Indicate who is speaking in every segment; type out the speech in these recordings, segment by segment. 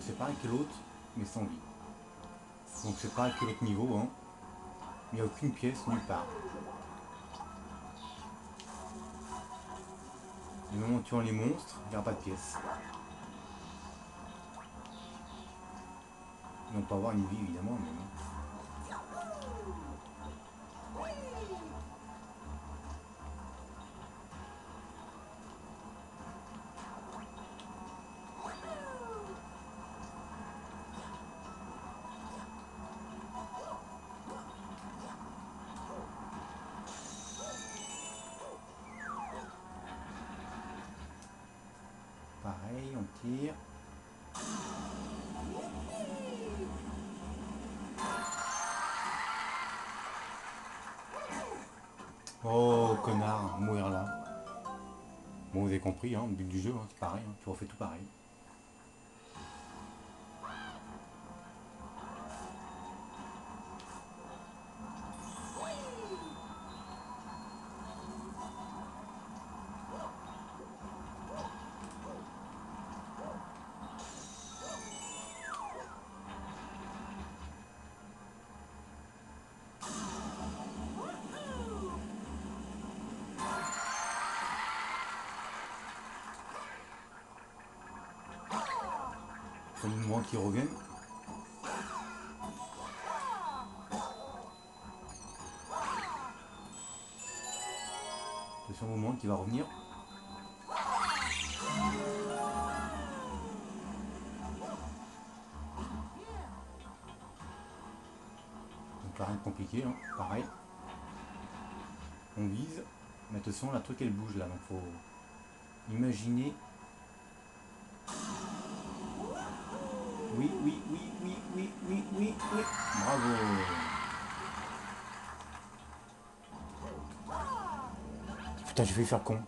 Speaker 1: C'est pareil que l'autre, mais sans vie. Donc c'est pareil que l'autre niveau, hein. Il n'y a aucune pièce nulle part. Du moment où tu as les monstres, il n'y aura pas de pièce. On peut avoir une vie évidemment, mais Pareil, on tire. Oh, connard, mourir là. Bon, vous avez compris, hein, le but du jeu, hein, c'est pareil, hein, tu refais tout pareil. Moment qui revient. C'est son moment qui va revenir. Donc rien de compliqué, hein. pareil. On vise. Mais attention, la truc elle bouge là, donc faut imaginer Oui, oui, oui, oui, oui, oui, oui, oui. Bravo. Putain, j'ai failli faire con.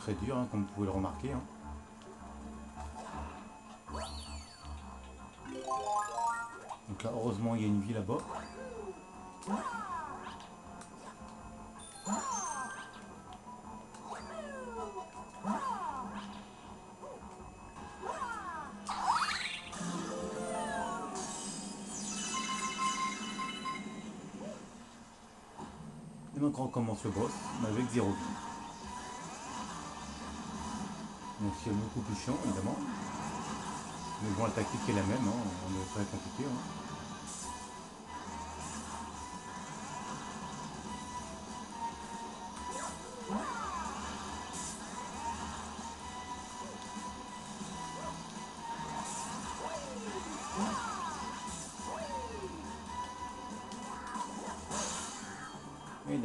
Speaker 1: Très dur, hein, comme vous pouvez le remarquer. Hein. Donc là, heureusement, il y a une vie là-bas. Et donc on recommence le boss, avec zéro vie. Donc c'est beaucoup plus chiant évidemment. Mais bon la tactique est la même, hein. on est très compliqué. Hein. Et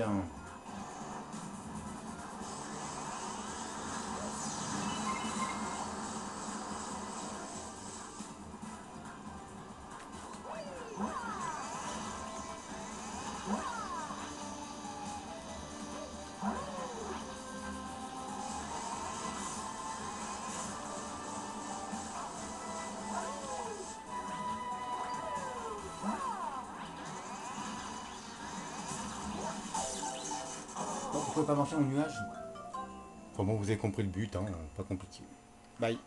Speaker 1: pouvez pas marcher en nuage? Enfin bon, vous avez compris le but, hein, pas compliqué. Bye